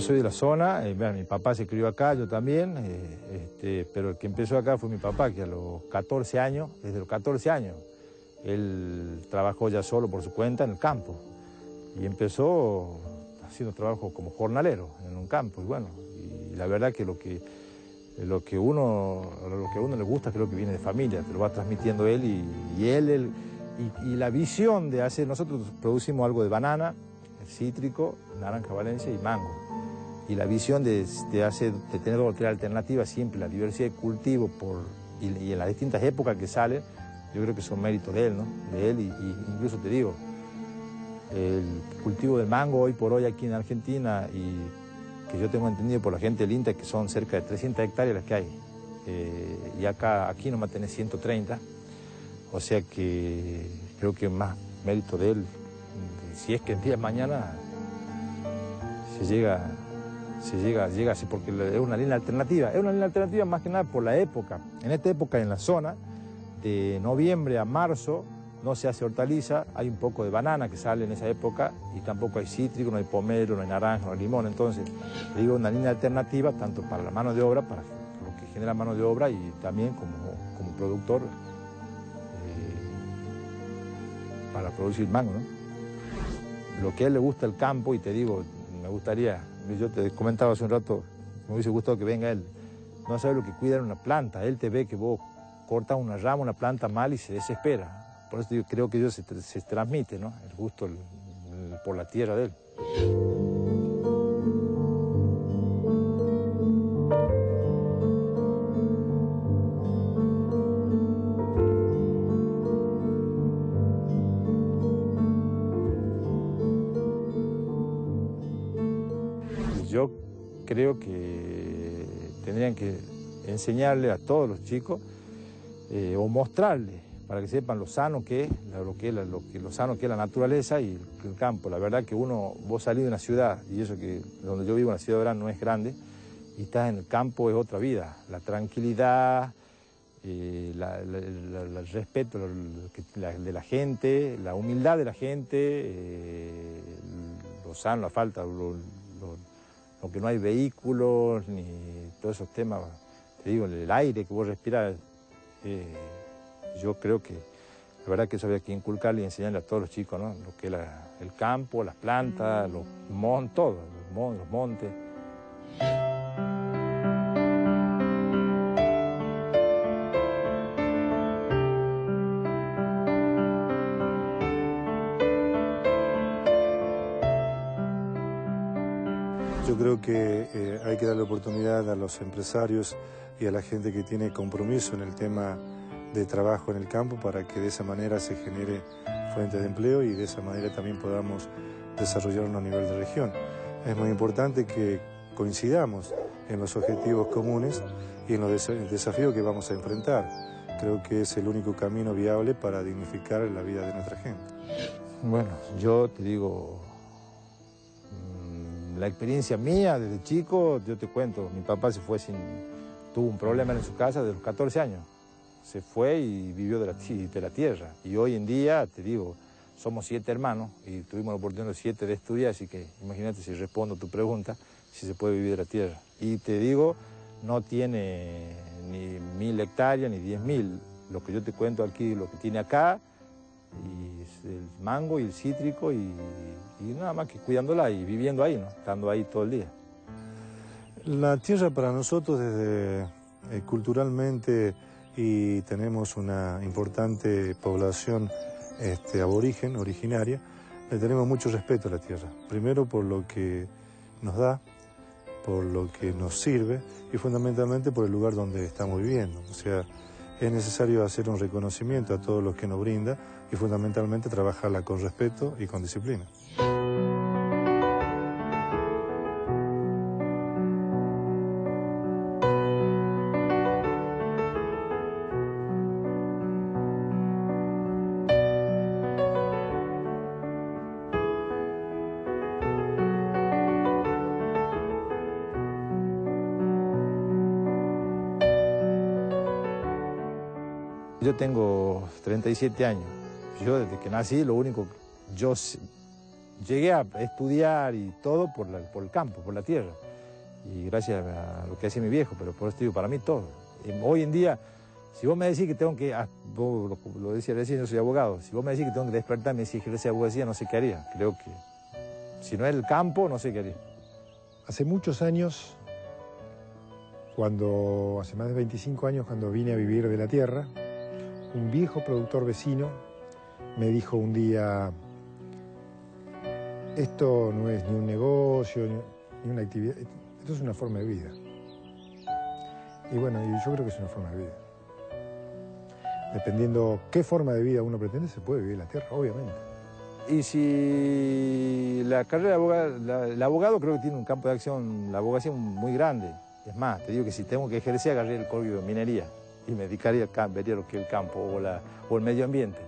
soy de la zona, eh, mi papá se crió acá, yo también, eh, este, pero el que empezó acá fue mi papá, que a los 14 años, desde los 14 años, él trabajó ya solo por su cuenta en el campo y empezó haciendo trabajo como jornalero en un campo y bueno, la verdad que lo que lo que uno lo que a uno le gusta creo que viene de familia, te lo va transmitiendo él y, él, y, la visión de hacer, nosotros producimos algo de banana, cítrico, naranja valencia y mango. Y la visión de, de tener otra alternativa siempre, la diversidad de cultivo por, y, en las distintas épocas que salen, yo creo que son méritos de él, ¿no? De él y, incluso te digo, el cultivo del mango hoy por hoy aquí en Argentina y que yo tengo entendido por la gente del INTA que son cerca de 300 hectáreas las que hay. Eh, y acá, aquí nomás tenés 130, o sea que creo que más mérito de él, si es que el día de mañana se llega, se llega, llega así, porque es una línea alternativa, es una línea alternativa más que nada por la época. En esta época en la zona, de noviembre a marzo no se hace hortaliza, hay un poco de banana que sale en esa época y tampoco hay cítrico, no hay pomelo, no hay naranja, no hay limón. Entonces, digo, una línea alternativa tanto para la mano de obra, para lo que genera mano de obra y también como, como productor eh, para producir mango. ¿no? Lo que a él le gusta el campo, y te digo, me gustaría, yo te comentaba hace un rato, me hubiese gustado que venga él, no sabe lo que cuida en una planta, él te ve que vos corta una rama, una planta mal y se desespera. Por eso yo creo que se, transmite, ¿no? El gusto por la tierra de él. Yo creo que tendrían que enseñarle a todos los chicos eh, o mostrarle para que sepan lo sano que es, lo, que, lo, que, lo sano que es la naturaleza y el, campo. La verdad que uno, vos salís de una ciudad, y eso que donde yo vivo, una ciudad de no es grande, y estás en el campo es otra vida. La tranquilidad, eh, el respeto de la gente, la humildad de la gente, eh, lo sano, la falta, lo, que no hay vehículos, ni todos esos temas. Te digo, el aire que vos respiras eh, yo creo que la verdad que eso había que inculcarle y enseñarle a todos los chicos, ¿no? Lo que es el campo, las plantas, los montes, todo, los montes. Yo creo que eh, hay que darle oportunidad a los empresarios y a la gente que tiene compromiso en el tema de trabajo en el campo para que de esa manera se genere fuentes de empleo y de esa manera también podamos desarrollarnos a nivel de región. Es muy importante que coincidamos en los objetivos comunes y en los desafíos que vamos a enfrentar. Creo que es el único camino viable para dignificar la vida de nuestra gente. Bueno, yo te digo, la experiencia mía desde chico, yo te cuento, mi papá se fue sin, tuvo un problema en su casa de los 14 años se fue y vivió de la, tierra. Y hoy en día, te digo, somos siete hermanos y tuvimos la oportunidad de siete de estudiar, así que imagínate si respondo tu pregunta, si se puede vivir de la tierra. Y te digo, no tiene ni mil hectáreas ni diez mil. Lo que yo te cuento aquí, lo que tiene acá, y el mango y el cítrico y, nada más que cuidándola y viviendo ahí, ¿no? Estando ahí todo el día. La tierra para nosotros desde eh, culturalmente y tenemos una importante población este, aborigen, originaria, le tenemos mucho respeto a la tierra. Primero por lo que nos da, por lo que nos sirve y fundamentalmente por el lugar donde estamos viviendo. O sea, es necesario hacer un reconocimiento a todos los que nos brinda y fundamentalmente trabajarla con respeto y con disciplina. Yo tengo 37 años. Yo desde que nací, lo único, yo llegué a estudiar y todo por, por el campo, por la tierra. Y gracias a lo que hacía mi viejo, pero por eso digo, para mí todo. Hoy en día, si vos me decís que tengo que, ah, vos lo, decía recién, yo soy abogado, si vos me decís que tengo que despertarme y ejercer abogacía, no sé qué haría. Creo que si no es el campo, no sé qué haría. Hace muchos años, cuando, hace más de 25 años, cuando vine a vivir de la tierra, un viejo productor vecino me dijo un día, esto no es ni un negocio, ni una actividad, esto es una forma de vida. Y bueno, yo creo que es una forma de vida. Dependiendo qué forma de vida uno pretende, se puede vivir la tierra, obviamente. Y si la carrera de abogado, el abogado creo que tiene un campo de acción, la abogacía muy grande. Es más, te digo que si tengo que ejercer, agarré el código de minería y me dedicaría a ver lo que el campo o, la, o el medio ambiente.